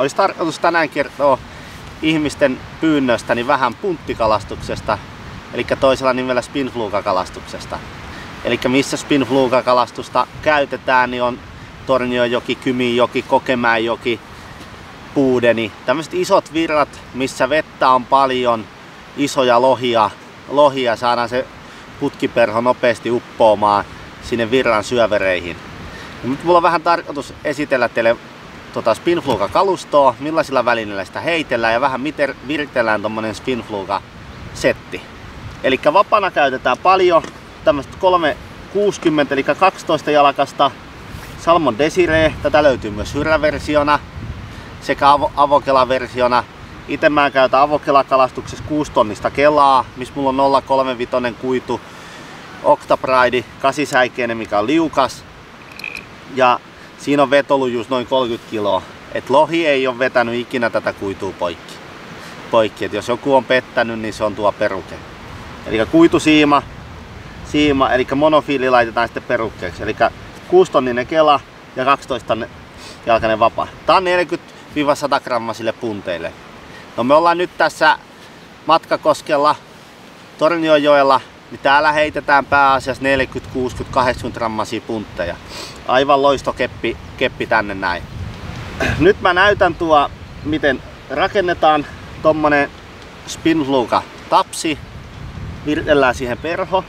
Olisi tarkoitus tänään kertoa ihmisten pyynnöstäni vähän punttikalastuksesta, eli toisella nimellä spinfluga-kalastuksesta. Eli missä spinfluga-kalastusta käytetään, niin on Tornionjoki, Kymijoki, Kokemäenjoki, Puudeni. Tämmöiset isot virrat, missä vettä on paljon, isoja lohia, lohia saadaan se putkiperho nopeasti uppoamaan sinne virran syövereihin. Nyt mulla on vähän tarkoitus esitellä teille tota spinfluga-kalustoa, millaisilla välineillä sitä heitellään ja vähän miten viritellään tommonen spinfluga-setti. Eli vapana käytetään paljon tämmöistä 360 eli 12 jalkasta Salmon Desire. Tätä löytyy myös hyräversiona sekä avo- avokela-versiona. Itse mä käytän avokela-kalastuksessa 6 tonnista kelaa, missä mulla on 035 kuitu Octapride, kasisäikeinen, mikä on liukas. Ja siinä on vetolujuus noin 30 kiloa. Et lohi ei ole vetänyt ikinä tätä kuitua poikki. poikki. Et jos joku on pettänyt, niin se on tuo peruke. Eli kuitusiima, siima, eli monofiili laitetaan sitten perukkeeksi. Eli 6 tonninen kela ja 12 jalkainen vapaa. Tää on 40-100 grammaa sille punteille. No me ollaan nyt tässä Matkakoskella Tornionjoella, niin täällä heitetään pääasiassa 40, 60, 80 grammasia puntteja. Aivan loistokeppi keppi tänne näin. Nyt mä näytän tuo, miten rakennetaan tommonen spinfluga tapsi. Virtellään siihen perho.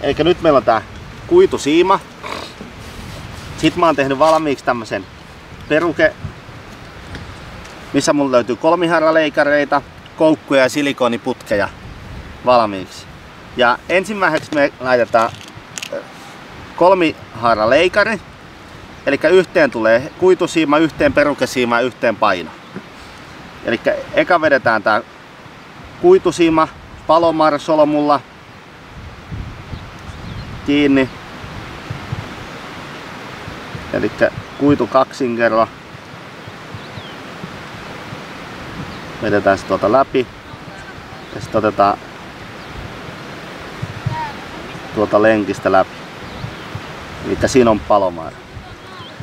Eli nyt meillä on tää kuitusiima. Sitten mä oon tehnyt valmiiksi tämmösen peruke, missä mulla löytyy kolmiharraleikareita, koukkuja ja silikoniputkeja valmiiksi. Ja ensimmäiseksi me laitetaan kolmihaaraleikari, eli yhteen tulee kuitusiima, yhteen perukesiima ja yhteen paino. Eli eka vedetään tää kuitusiima palomarsolmulla kiinni. Eli kuitu kaksinkerro. Vedetään se tuolta läpi. Ja sitten otetaan tuolta lenkistä läpi. Eli siinä on palomaara.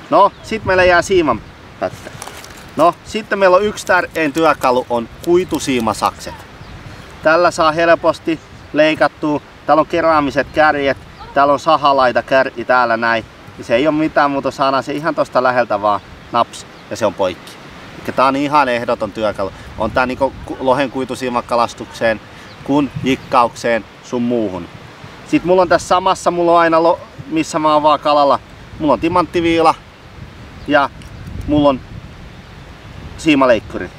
No, sitten meillä jää siiman pätkä. No, sitten meillä on yksi tärkein työkalu on kuitusiimasakset. Tällä saa helposti leikattua. Täällä on keraamiset kärjet. Täällä on sahalaita kärki täällä näin. Ja se ei ole mitään muuta, saadaan se ihan tosta läheltä vaan naps ja se on poikki. Eli tää on ihan ehdoton työkalu. On tää niinku lohen kuitusiimakalastukseen, kun jikkaukseen, sun muuhun. Sitten mulla on tässä samassa, mulla on aina, missä mä oon vaan kalalla, mulla on timanttiviila ja mulla on siimaleikkuri.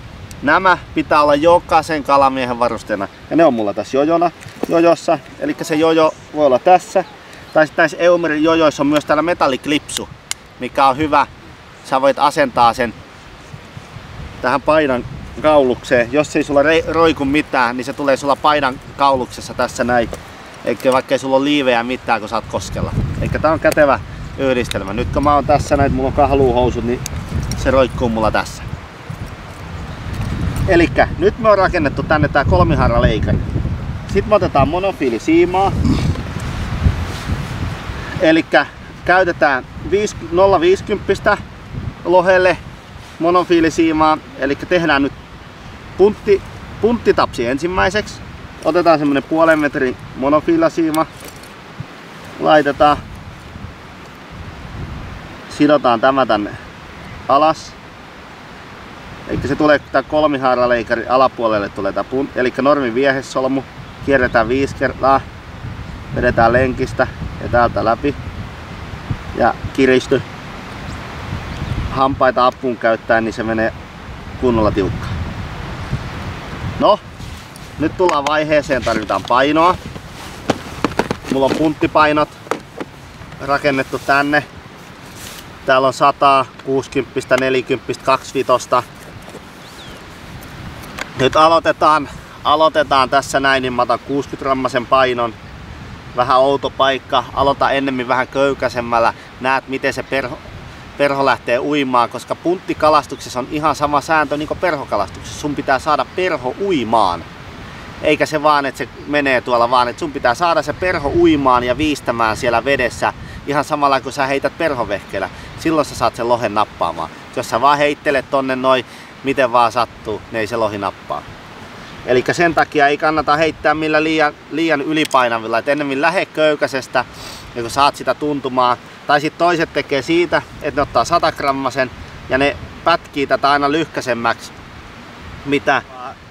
Nämä pitää olla jokaisen kalamiehen varusteena. Ja ne on mulla tässä jojona, jojossa. Eli se jojo voi olla tässä. Tai sitten näissä Eumerin jojoissa on myös täällä metalliklipsu, mikä on hyvä. Sä voit asentaa sen tähän painan kaulukseen. Jos ei sulla roiku mitään, niin se tulee sulla painan kauluksessa tässä näin. Eikä vaikka ei sulla ole liivejä mitään, kun saat koskella. Eikä tää on kätevä yhdistelmä. Nyt kun mä oon tässä näin, mulla on kahluuhousut, niin se roikkuu mulla tässä. Eli nyt me on rakennettu tänne tää kolmiharra leikari. Sitten me otetaan monofiilisiimaa. Eli käytetään 0,50 lohelle monofiilisiimaa. Eli tehdään nyt puntti, punttitapsi ensimmäiseksi. Otetaan semmonen puolen metrin monofiilasiima. Laitetaan. Sidotaan tämä tänne alas. Eli se tulee tää kolmihaaraleikari alapuolelle tulee tää punt, eli normi viehesolmu. Kierretään viisi kertaa. Vedetään lenkistä ja täältä läpi. Ja kiristy. Hampaita apuun käyttäen, niin se menee kunnolla tiukkaan. No, nyt tullaan vaiheeseen, tarvitaan painoa. Mulla on punttipainot rakennettu tänne. Täällä on 100, 60, 40, 25. Nyt aloitetaan, aloitetaan tässä näin, niin mä otan 60 grammasen painon. Vähän outo paikka. Aloita ennemmin vähän köykäisemmällä. Näet miten se perho, perho lähtee uimaan, koska punttikalastuksessa on ihan sama sääntö niin kuin perhokalastuksessa. Sun pitää saada perho uimaan. Eikä se vaan, että se menee tuolla, vaan että sun pitää saada se perho uimaan ja viistämään siellä vedessä ihan samalla kuin sä heität perhovehkeellä. Silloin sä saat sen lohen nappaamaan. Jos sä vaan heittelet tonne noin, miten vaan sattuu, niin ei se lohi nappaa. Eli sen takia ei kannata heittää millä liian, liian ylipainavilla, että ennemmin lähde köykäisestä, ja kun saat sitä tuntumaan. Tai sitten toiset tekee siitä, että ne ottaa 100 grammasen ja ne pätkii tätä aina lyhkäisemmäksi, mitä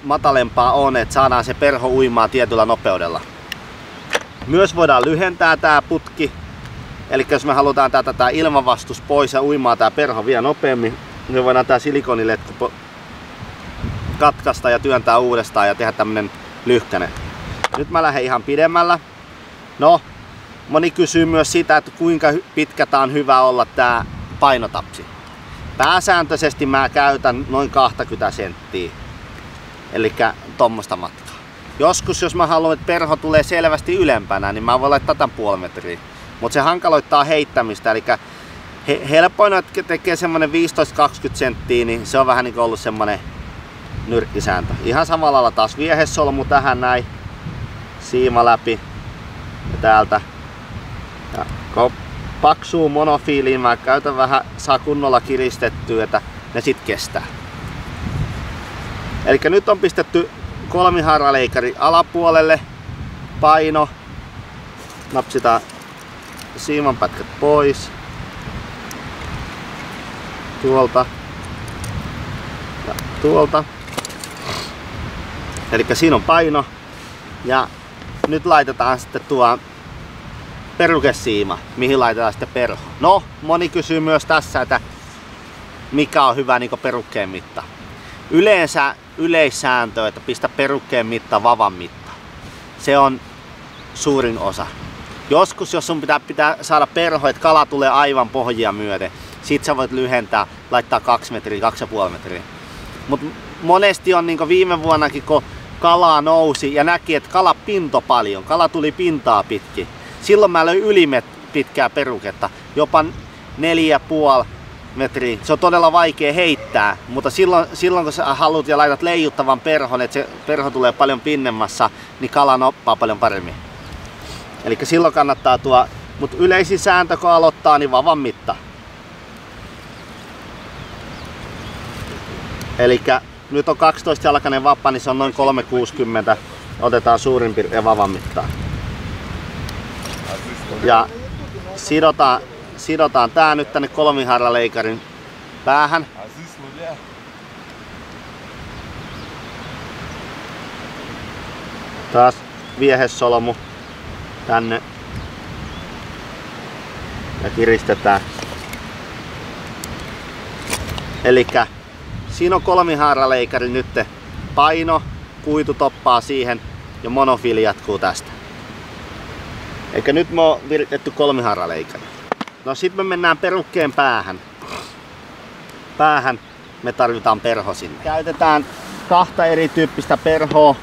matalempaa on, että saadaan se perho uimaan tietyllä nopeudella. Myös voidaan lyhentää tämä putki. Eli jos me halutaan tätä tää ilmanvastus pois ja uimaa tämä perho vielä nopeammin, niin voidaan tämä silikoniletku katkaista ja työntää uudestaan ja tehdä tämmönen lyhkänen. Nyt mä lähden ihan pidemmällä. No, moni kysyy myös sitä, että kuinka pitkä tää on hyvä olla tää painotapsi. Pääsääntöisesti mä käytän noin 20 senttiä. Eli tuommoista matkaa. Joskus jos mä haluan, että perho tulee selvästi ylempänä, niin mä voin laittaa tämän puoli metriä. Mutta se hankaloittaa heittämistä, eli he, helpoin, että tekee semmonen 15-20 senttiä, niin se on vähän niin ollut semmonen nyrkkisääntö. Ihan samalla lailla taas viehesolmu tähän näin, siima läpi ja täältä. Ja paksuu monofiiliin mä käytän vähän, saa kunnolla kiristettyä, että ne sit kestää. Eli nyt on pistetty kolmiharraleikari alapuolelle, paino, napsitaan siimanpätkät pois, tuolta ja tuolta. Eli siinä on paino ja nyt laitetaan sitten tuo perukesiima, mihin laitetaan sitten perho. No, moni kysyy myös tässä, että mikä on hyvä niin perukkeen mitta. Yleensä yleissääntö, että pistä perukkeen mitta vavan mitta. Se on suurin osa. Joskus, jos sun pitää, pitää saada perho, että kala tulee aivan pohjia myöten, sit sä voit lyhentää, laittaa 2 metriä, 2,5 metriä. Mutta monesti on niin viime vuonnakin, kun kalaa nousi ja näki, että kala pinto paljon, kala tuli pintaa pitkin. Silloin mä löin yli pitkää peruketta, jopa neljä puoli metriä. Se on todella vaikea heittää, mutta silloin, silloin kun sä haluat ja laitat leijuttavan perhon, että se perho tulee paljon pinnemmassa, niin kala noppaa paljon paremmin. Eli silloin kannattaa tuo, mutta yleisin sääntö kun aloittaa, niin vavan mitta. Eli nyt on 12 jalkainen vappa, niin se on noin 360. Otetaan suurin piirtein vavan mittaan. Ja sidotaan, sidotaan tää nyt tänne kolmiharraleikarin päähän. Taas viehesolmu tänne ja kiristetään. Eli siinä on kolmihaaraleikari nyt. Paino, kuitu toppaa siihen ja monofili jatkuu tästä. Eikä nyt me on viritetty kolmihaaraleikari. No sit me mennään perukkeen päähän. Päähän me tarvitaan perho sinne. Käytetään kahta erityyppistä perhoa.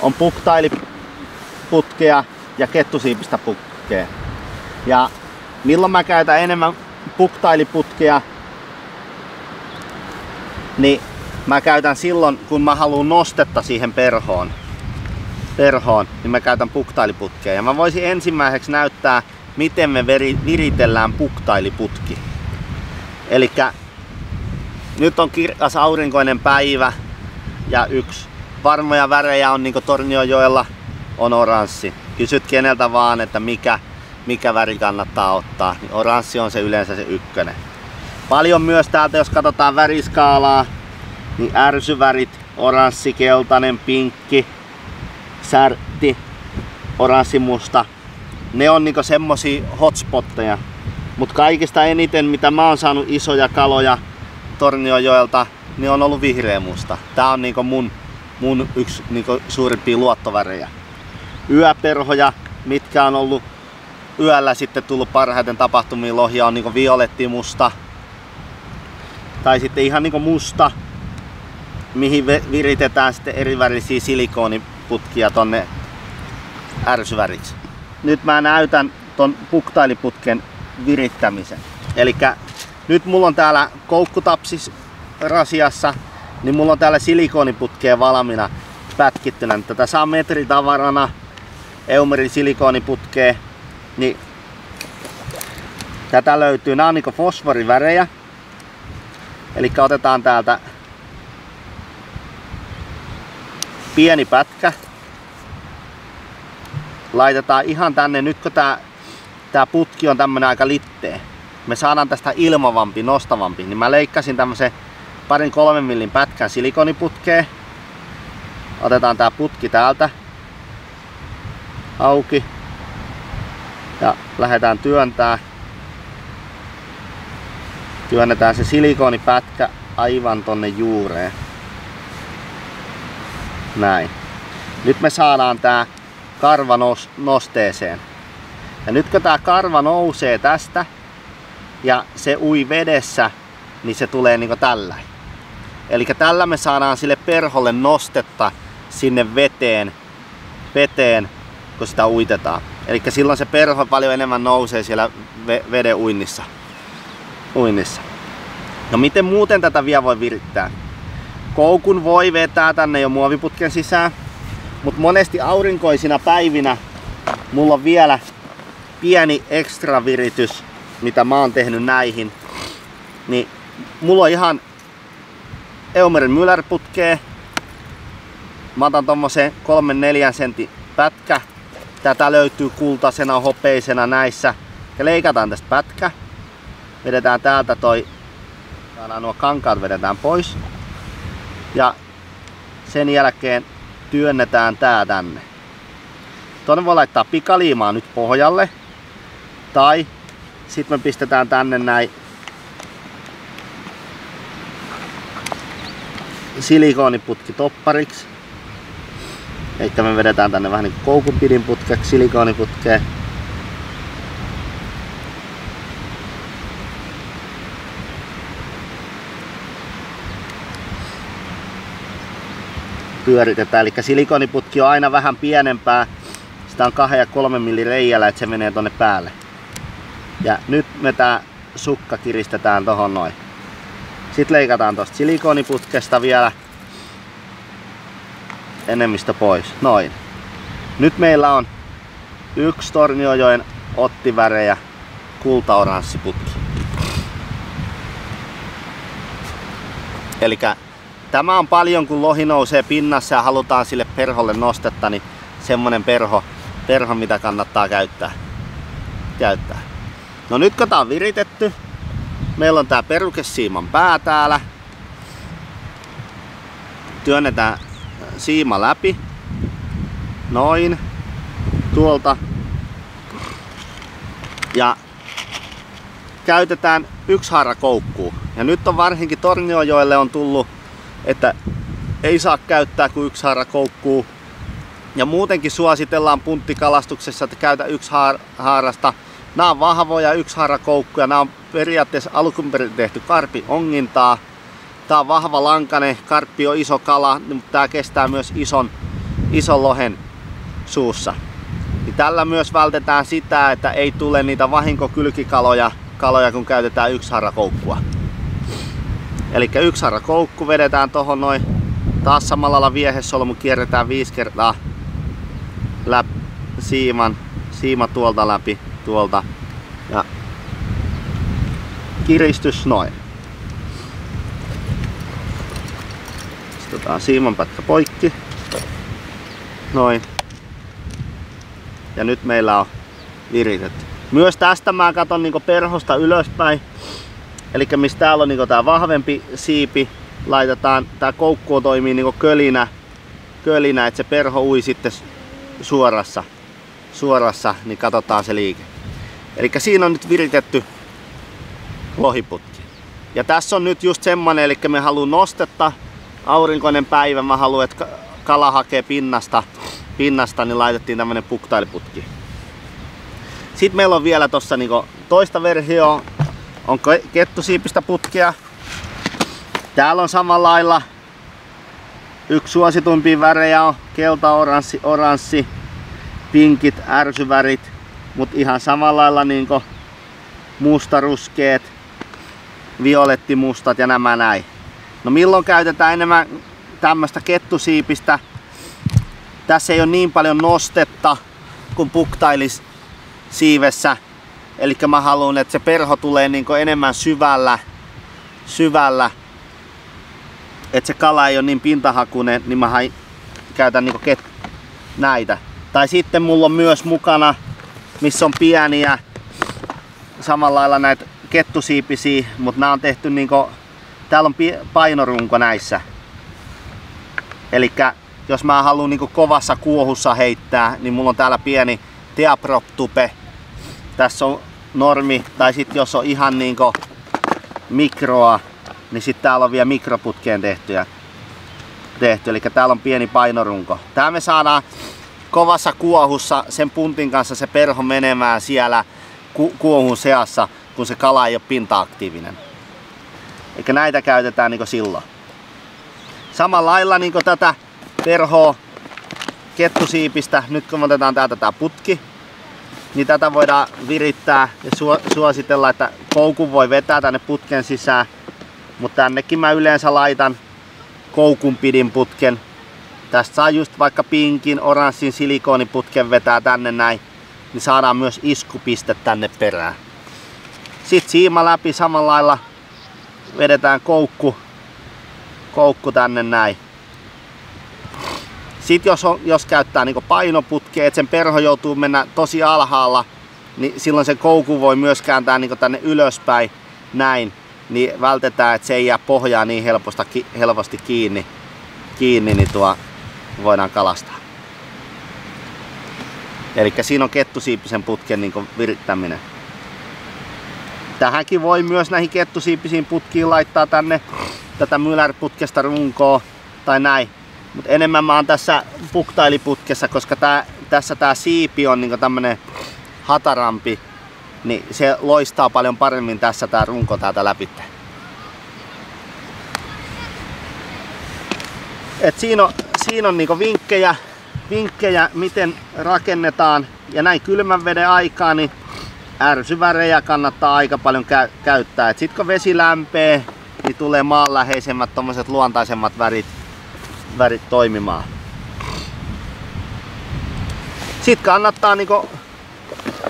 On puktailiputkea ja kettusiipistä putkea. Ja milloin mä käytän enemmän puktailiputkea, niin mä käytän silloin, kun mä haluan nostetta siihen perhoon, perhoon niin mä käytän puktailiputkea. Ja mä voisin ensimmäiseksi näyttää, miten me viritellään puktailiputki. Eli nyt on kirkas aurinkoinen päivä ja yksi varmoja värejä on niin Torniojoella on oranssi. Kysyt keneltä vaan, että mikä, mikä väri kannattaa ottaa, niin oranssi on se yleensä se ykkönen. Paljon myös täältä, jos katsotaan väriskaalaa, niin ärsyvärit, oranssi, keltainen, pinkki, särtti, oranssi-musta. Ne on niinku semmosia hotspotteja. Mutta kaikista eniten, mitä mä oon saanut isoja kaloja Torniojoelta, niin on ollut vihreä musta. Tää on niinku mun, mun yksi niinku suurimpia luottovärejä. Yöperhoja, mitkä on ollut yöllä sitten tullut parhaiten tapahtumiin lohia on niinku violetti musta. Tai sitten ihan niinku musta, mihin viritetään sitten eri värisiä silikoniputkia tonne ärsyväriksi. Nyt mä näytän ton puktailiputken virittämisen. Eli nyt mulla on täällä koukkutapsis rasiassa, niin mulla on täällä silikoniputkea valmiina pätkittynä. Tätä saa metritavarana Eumerin silikoniputkea, niin tätä löytyy. Nämä on niinku fosforivärejä. Eli otetaan täältä pieni pätkä. Laitetaan ihan tänne, nyt kun tää, tää putki on tämmönen aika litteä. Me saadaan tästä ilmavampi, nostavampi, niin mä leikkasin tämmösen parin kolmen millin pätkän silikoniputkeen. Otetaan tää putki täältä auki ja lähdetään työntää. Työnnetään se silikonipätkä aivan tonne juureen. Näin. Nyt me saadaan tää karva nosteeseen. Ja nyt kun tää karva nousee tästä ja se ui vedessä, niin se tulee niinku tällä. Eli tällä me saadaan sille perholle nostetta sinne veteen, veteen kun sitä uitetaan. Eli silloin se perho paljon enemmän nousee siellä veden uinnissa. uinnissa. No miten muuten tätä vielä voi virittää? Koukun voi vetää tänne jo muoviputken sisään, mutta monesti aurinkoisina päivinä mulla on vielä pieni ekstra viritys, mitä mä oon tehnyt näihin. Niin mulla on ihan Eumerin Müller-putkea. Mä otan tommosen 3-4 sentin pätkä. Tätä löytyy kultasena, hopeisena näissä. Ja leikataan tästä pätkä. Vedetään täältä toi, saadaan nuo kankaat vedetään pois. Ja sen jälkeen työnnetään tää tänne. Tuonne voi laittaa pikaliimaa nyt pohjalle. Tai sitten me pistetään tänne näin silikoniputki toppariksi. Eli me vedetään tänne vähän niin kuin koukunpidin putkeksi, silikoniputkeen. pyöritetään. Eli silikoniputki on aina vähän pienempää. Sitä on 2 ja 3 milli reijällä, että se menee tonne päälle. Ja nyt me tää sukka kiristetään tohon noin. Sitten leikataan tosta silikoniputkesta vielä enemmistö pois. Noin. Nyt meillä on yksi Torniojoen ottivärejä kultaoranssiputki. Eli tämä on paljon kun lohi nousee pinnassa ja halutaan sille perholle nostetta, niin semmonen perho, perho mitä kannattaa käyttää. käyttää. No nyt kun tää on viritetty, meillä on tää perukesiiman pää täällä. Työnnetään siima läpi. Noin. Tuolta. Ja käytetään yksi haara koukkuu. Ja nyt on varsinkin Torniojoelle on tullut, että ei saa käyttää kuin yksi haara koukkuu. Ja muutenkin suositellaan punttikalastuksessa, että käytä yksi haarasta. Nämä on vahvoja yksi haara koukkuja. Nämä on periaatteessa alkuperin tehty karpi ongintaa. Tää on vahva lankane, karppi on iso kala, mutta tää kestää myös ison, ison lohen suussa. Niin tällä myös vältetään sitä, että ei tule niitä vahinkokylkikaloja, kaloja, kun käytetään yksi koukkua. Eli yksi koukku vedetään tohon noin. Taas samalla lailla viehesolmu kierretään viisi kertaa läpi siiman, siima tuolta läpi, tuolta ja kiristys noin. Otetaan siimanpätkä poikki. Noin. Ja nyt meillä on viritetty. Myös tästä mä katon niin perhosta ylöspäin. Eli mistä täällä on niin tää vahvempi siipi, laitetaan, tää koukku toimii niin kölinä, kölinä, että se perho ui sitten suorassa, suorassa, niin katsotaan se liike. Eli siinä on nyt viritetty lohiputki. Ja tässä on nyt just semmonen, eli me haluamme nostetta aurinkoinen päivä, mä haluan, että kala hakee pinnasta, pinnasta niin laitettiin tämmönen puktailiputki. Sitten meillä on vielä tossa niinku toista versio, on kettusiipistä putkia. Täällä on samalla lailla yksi suosituimpia värejä on kelta, oranssi, oranssi, pinkit, ärsyvärit, mutta ihan samalla lailla niinku mustaruskeet, violettimustat ja nämä näin. No milloin käytetään enemmän tämmöistä kettusiipistä? Tässä ei ole niin paljon nostetta kuin puktailis siivessä. Eli mä haluan, että se perho tulee niin enemmän syvällä, syvällä että se kala ei ole niin pintahakunen, niin mä käytän niinku ket, näitä. Tai sitten mulla on myös mukana, missä on pieniä, samalla lailla näitä kettusiipisiä, mutta nämä on tehty niinku, täällä on painorunko näissä. Eli jos mä haluan niinku kovassa kuohussa heittää, niin mulla on täällä pieni Teaprop tupe. Tässä on normi, tai sitten jos on ihan niinku mikroa, niin sitten täällä on vielä mikroputkeen tehtyjä. Tehty, eli täällä on pieni painorunko. Tää me saadaan kovassa kuohussa sen puntin kanssa se perho menemään siellä ku kuohun seassa, kun se kala ei ole pinta-aktiivinen. Eikä näitä käytetään niin silloin. Samalla lailla niin tätä perhoa kettusiipistä, nyt kun otetaan täältä tää putki, niin tätä voidaan virittää ja suositella, että koukun voi vetää tänne putken sisään. Mutta tännekin mä yleensä laitan koukun pidin putken. Tästä saa just vaikka pinkin, oranssin silikooniputken vetää tänne näin, niin saadaan myös iskupiste tänne perään. Sitten siima läpi samalla lailla vedetään koukku, koukku tänne näin. Sitten jos, jos käyttää niin painoputkea, että sen perho joutuu mennä tosi alhaalla, niin silloin se koukku voi myös kääntää niin tänne ylöspäin näin, niin vältetään, että se ei jää pohjaa niin helposta, helposti kiinni, kiinni niin tuo voidaan kalastaa. Eli siinä on kettusiipisen putken niin virittäminen. Tähänkin voi myös näihin kettusiipisiin putkiin laittaa tänne tätä mylärputkesta runkoa tai näin. Mutta enemmän mä oon tässä puktailiputkessa, koska tää, tässä tää siipi on niinku tämmönen hatarampi, niin se loistaa paljon paremmin tässä tää runko täältä läpi. Et siinä on, siinä on niinku vinkkejä, vinkkejä, miten rakennetaan. Ja näin kylmän veden aikaa, niin ärsywärejä kannattaa aika paljon käy käyttää. Sitten kun vesi lämpee, niin tulee maanläheisemmät, tommoset luontaisemmat värit värit toimimaan. Sitten kannattaa niin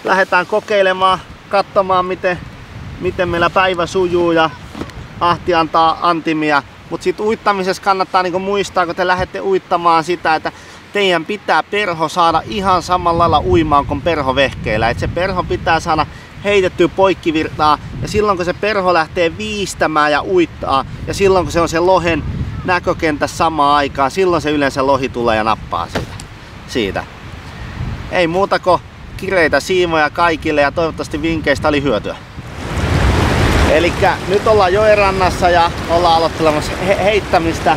lähdetään kokeilemaan, katsomaan miten, miten meillä päivä sujuu ja ahti antaa antimia. Mutta sitten uittamisessa kannattaa niin muistaa, kun te lähdette uittamaan sitä, että teidän pitää perho saada ihan samalla lailla uimaan kuin perhovehkeillä. Et se perho pitää saada heitettyä poikkivirtaa ja silloin kun se perho lähtee viistämään ja uittaa ja silloin kun se on se lohen näkökentässä samaan aikaan, silloin se yleensä lohi tulee ja nappaa siitä. siitä. Ei muuta kuin kireitä siimoja kaikille ja toivottavasti vinkkeistä oli hyötyä. Eli nyt ollaan joerannassa ja ollaan aloittelemassa he heittämistä.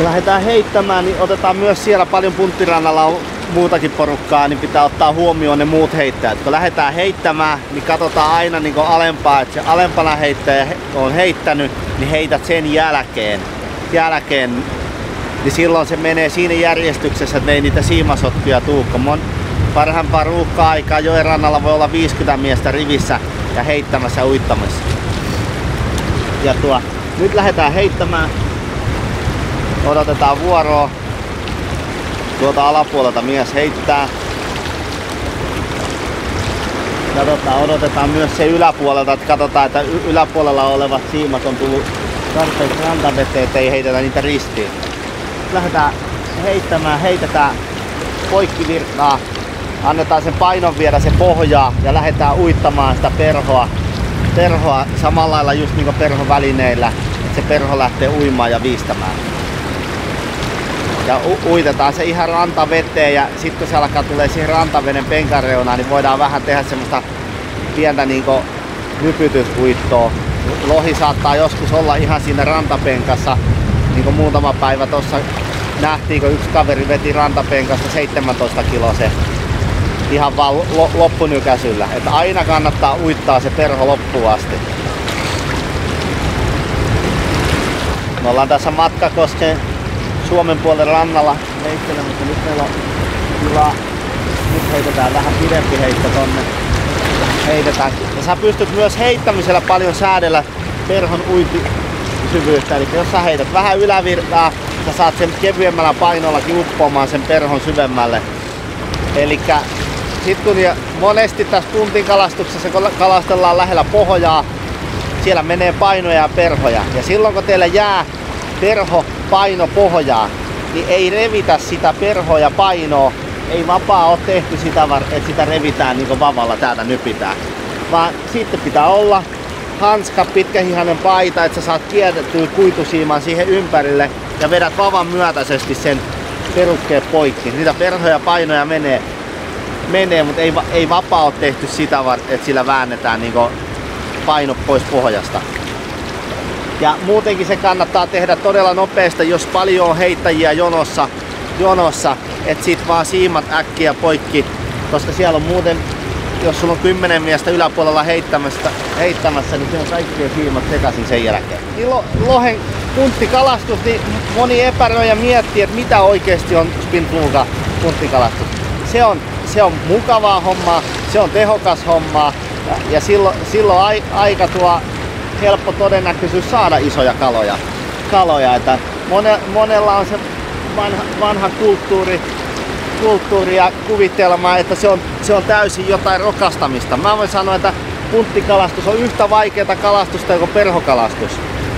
Kun lähdetään heittämään, niin otetaan myös siellä paljon punttirannalla on muutakin porukkaa, niin pitää ottaa huomioon ne muut heittäjät. Kun lähdetään heittämään, niin katsotaan aina niin alempaa, että se alempana heittäjä on heittänyt, niin heität sen jälkeen, jälkeen niin silloin se menee siinä järjestyksessä, että ei niitä siimasotkuja tuukka. Mon parhaimpaa ruuhka-aikaa joen rannalla voi olla 50 miestä rivissä ja heittämässä uittamassa. Ja tuo, nyt lähdetään heittämään. Odotetaan vuoroa. Tuolta alapuolelta mies heittää. Katsotaan, odotetaan myös se yläpuolelta, että katsotaan, että yläpuolella olevat siimat on tullut tarpeeksi rantaveteen, ettei heitetä niitä ristiin. Lähdetään heittämään, heitetään poikkivirtaa, annetaan sen painon viedä se pohjaa ja lähdetään uittamaan sitä perhoa, perhoa samalla lailla just niin kuin perhovälineillä, että se perho lähtee uimaan ja viistämään ja uitetaan se ihan rantaveteen ja sitten kun se alkaa tulee siihen rantaveden penkan reunaan, niin voidaan vähän tehdä semmoista pientä niinku hypytysuittoa. Lohi saattaa joskus olla ihan siinä rantapenkassa, niin kuin muutama päivä tuossa nähtiin, kun yksi kaveri veti rantapenkasta 17 kiloa se ihan vaan lo- loppunykäsyllä. Että aina kannattaa uittaa se perho loppuun asti. Me ollaan tässä Matkakosken Suomen puolen rannalla heittelemässä. Nyt meillä on tilaa. Nyt heitetään vähän pidempi heitto tonne. Heitetään. Ja sä pystyt myös heittämisellä paljon säädellä perhon uintisyvyyttä. Eli jos sä heität vähän ylävirtaa, sä saat sen kevyemmällä painollakin uppoamaan sen perhon syvemmälle. Eli sit kun monesti tässä puntin kalastuksessa, kalastellaan lähellä pohjaa, siellä menee painoja ja perhoja. Ja silloin kun teillä jää perho paino pohjaa, niin ei revitä sitä perhoja painoa. Ei vapaa ole tehty sitä, että sitä revitään niin vavalla täältä nypitään. Vaan sitten pitää olla hanska, pitkähihanen paita, että sä saat kiertettyä kuitusiiman siihen ympärille ja vedät vavan myötäisesti sen perukkeen poikki. Niitä perhoja painoja menee, menee mutta ei, ei vapaa ole tehty sitä, että sillä väännetään niin paino pois pohjasta. Ja muutenkin se kannattaa tehdä todella nopeasti, jos paljon on heittäjiä jonossa, jonossa, että sit vaan siimat äkkiä poikki, koska siellä on muuten, jos sulla on kymmenen miestä yläpuolella heittämässä, heittämässä niin se on kaikkien siimat sekaisin sen jälkeen. Niin lohen punttikalastus, niin moni epäröi ja miettii, että mitä oikeasti on spinfluga punttikalastus. Se on, se on mukavaa hommaa, se on tehokas hommaa ja, ja silloin, silloin ai, aika tuo helppo todennäköisyys saada isoja kaloja. kaloja. Että mone, monella on se vanha, vanha kulttuuri, kulttuuri ja kuvitelma, että se on, se on täysin jotain rokastamista. Mä voin sanoa, että punttikalastus on yhtä vaikeaa kalastusta kuin perhokalastus.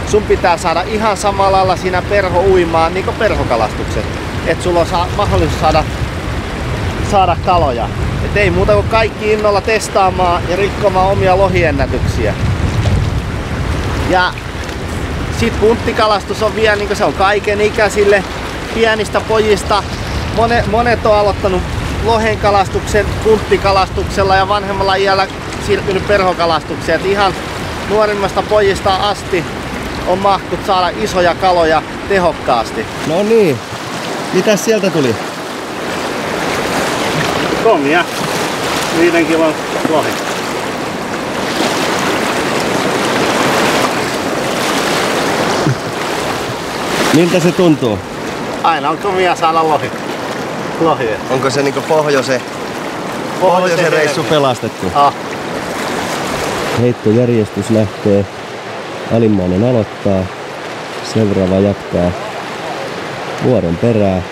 Sun pitää saada ihan samalla lailla siinä perho uimaan niin kuin perhokalastukset. Että sulla on saa, mahdollisuus saada, saada kaloja. Et ei muuta kuin kaikki innolla testaamaan ja rikkomaan omia lohiennätyksiä. Ja sit punttikalastus on vielä, niin se on kaiken ikäisille pienistä pojista. Monet, monet on aloittanut lohenkalastuksen punttikalastuksella ja vanhemmalla iällä siirtynyt perhokalastukseen. Et ihan nuorimmasta pojista asti on mahkut saada isoja kaloja tehokkaasti. No niin. Mitäs sieltä tuli? Komia. Viiden kilon lohi. Miltä se tuntuu? Aina on komia saada lohi. lohi. Onko se niinku pohjoise, pohjoise reissu pelastettu? Ah. Heittojärjestys lähtee. Alimmainen aloittaa. Seuraava jatkaa vuoron perää.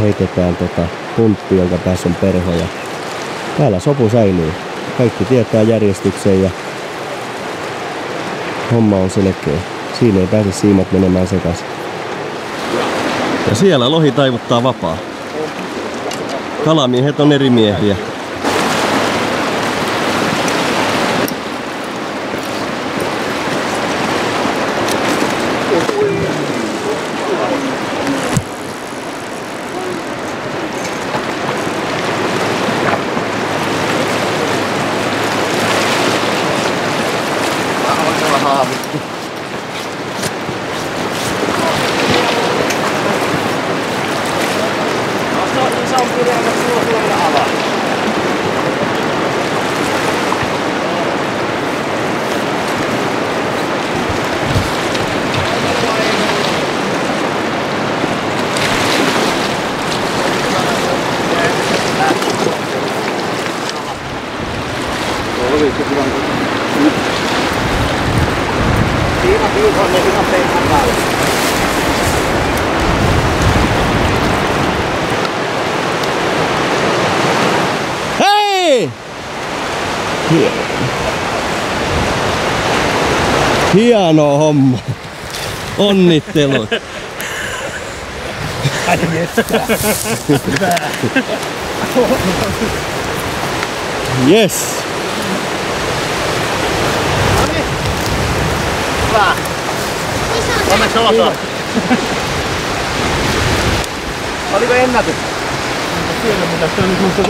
Heitetään tota puntti, jonka päässä on perhoja. Täällä sopu säilyy. Kaikki tietää järjestyksen ja homma on selkeä. Siinä ei pääse siimat menemään sekaisin. Ja siellä lohi taivuttaa vapaa. Kalamiehet on eri miehiä. Hieno homma. Onnittelut. Ai Yes. Hyvä. Onneksi olkoon. Oliko ennätys? En tiedä mitä se on nyt musta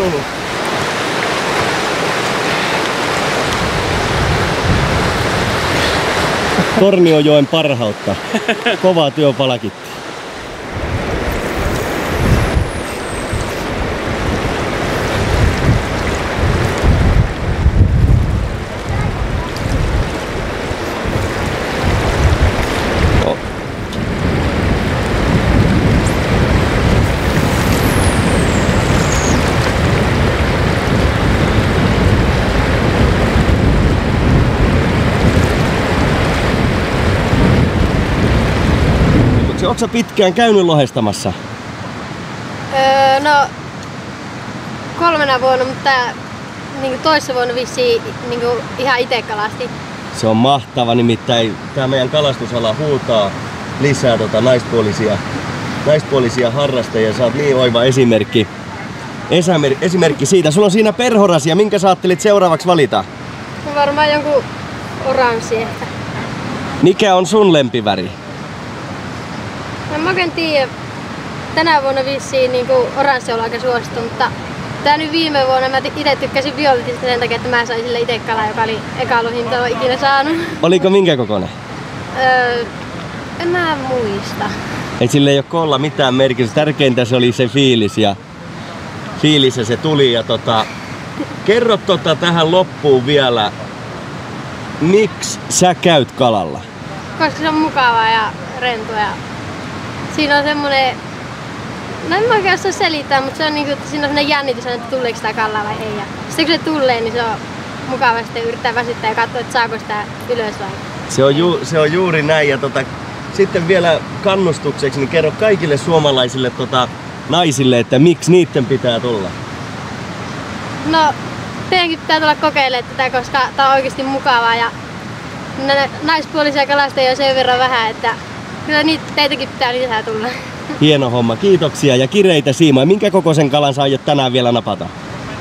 Torniojoen parhautta. Kovaa työpalakitti. Oletko pitkään käynyt lohestamassa? Öö, no kolmena vuonna, mutta niin toissa vuonna vissiin niin ihan itse kalasti. Se on mahtava, nimittäin tämä meidän kalastusala huutaa lisää tota naispuolisia, naispuolisia harrastajia. Sä oot niin oiva esimerkki. Esämer- esimerkki siitä. Sulla on siinä perhorasia. Minkä sä ajattelit seuraavaksi valita? No varmaan jonkun oranssi ehkä. Mikä on sun lempiväri? Mä oikein tiedä. Tänä vuonna vissiin niin oranssi on aika suosittu, mutta tää nyt viime vuonna mä itse tykkäsin violetista sen takia, että mä sain sille itse kalaa, joka oli eka lohi, mitä olen ikinä saanut. Oliko minkä kokoinen? Öö, en mä muista. Ei sille ei ole kolla mitään merkitystä. Tärkeintä se oli se fiilis ja fiilis ja se tuli. Ja tota, kerro tota tähän loppuun vielä, miksi sä käyt kalalla? Koska se on mukavaa ja rentoa ja siinä on semmonen No en mä oikein osaa selittää, mutta se on niinku, että siinä on semmonen jännitys, että tuleeko sitä kallaa vai ei. Ja sitten kun se tulee, niin se on mukava sitten yrittää väsyttää ja katsoa, että saako sitä ylös vai. Se on, ju, se on juuri näin. Ja tota, sitten vielä kannustukseksi, niin kerro kaikille suomalaisille tota, naisille, että miksi niiden pitää tulla. No, teidänkin pitää tulla kokeilemaan tätä, koska tää on oikeasti mukavaa ja naispuolisia kalastajia on sen verran vähän, että kyllä niitä teitäkin pitää lisää tulla. Hieno homma, kiitoksia ja kireitä siimoja. Minkä kokoisen kalan aiot tänään vielä napata?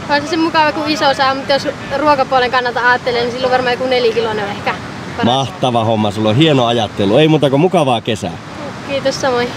Olisi se mukava, kun iso saa, mutta jos ruokapuolen kannalta ajattelee, niin silloin varmaan joku nelikiloinen ehkä. paras. Mahtava homma, sulla on hieno ajattelu. Ei muuta kuin mukavaa kesää. Kiitos samoin.